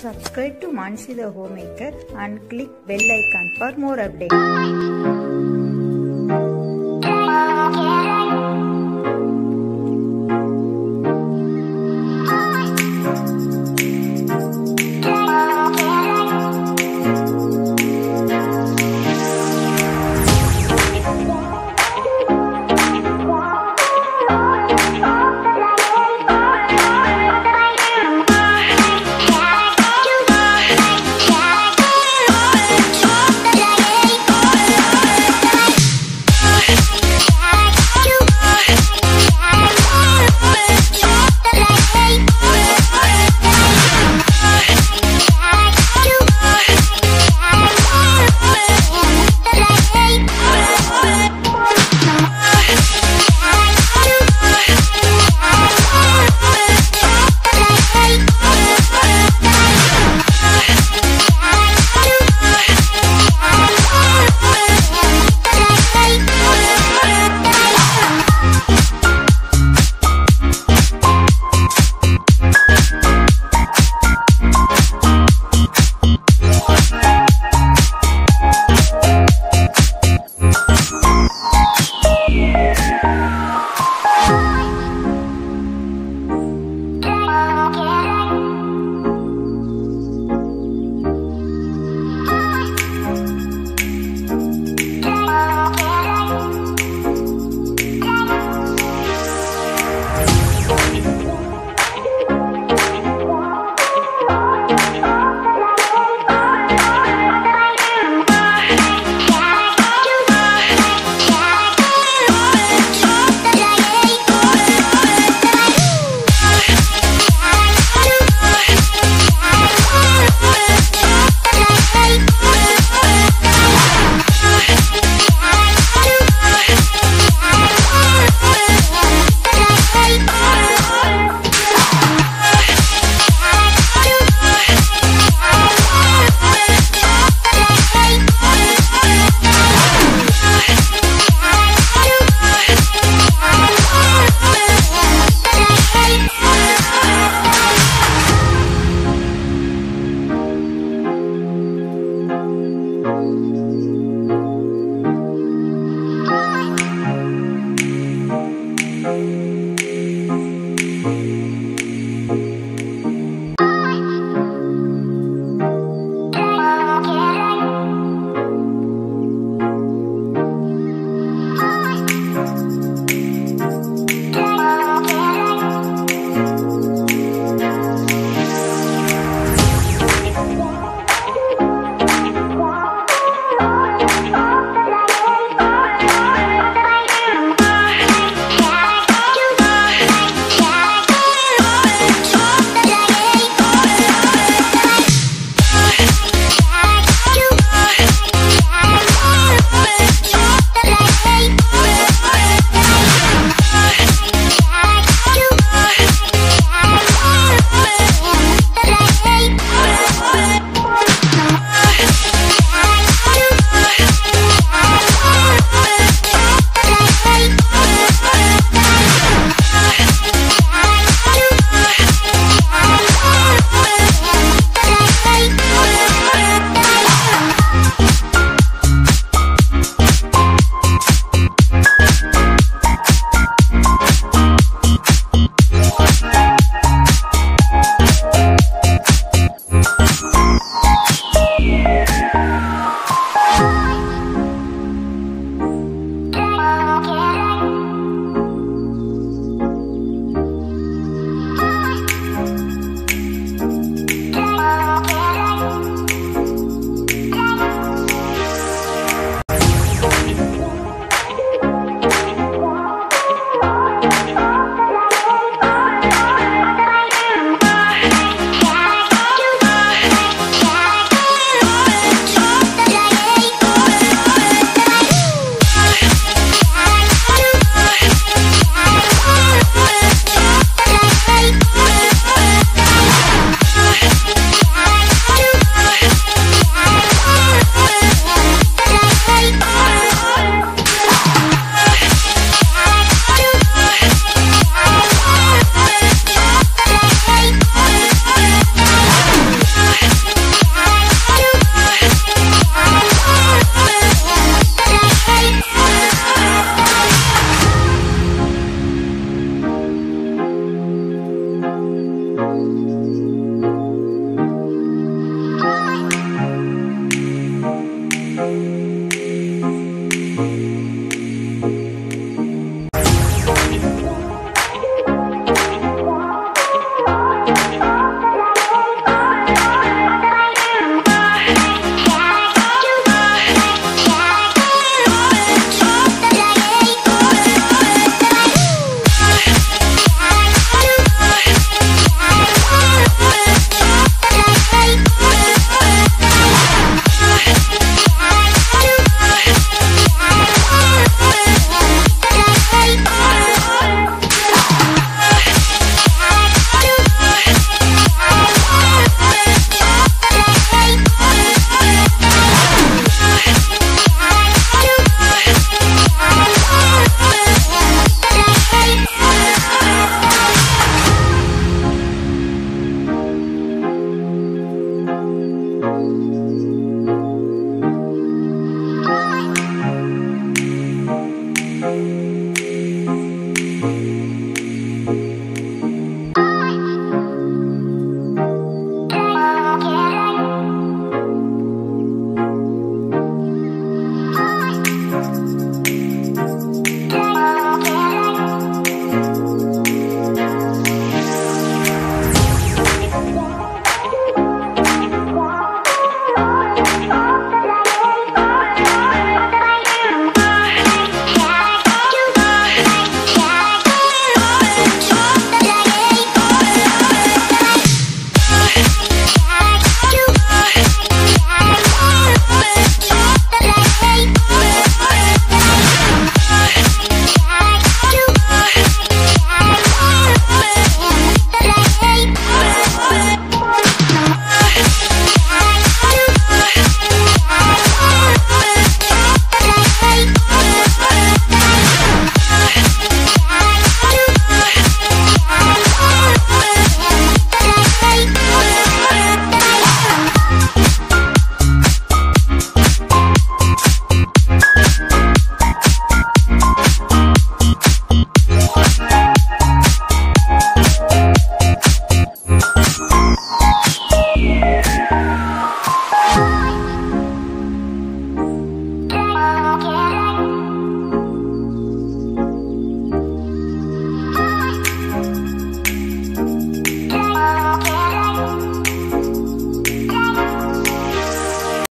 Subscribe to Mansi the Homemaker and click bell icon for more updates.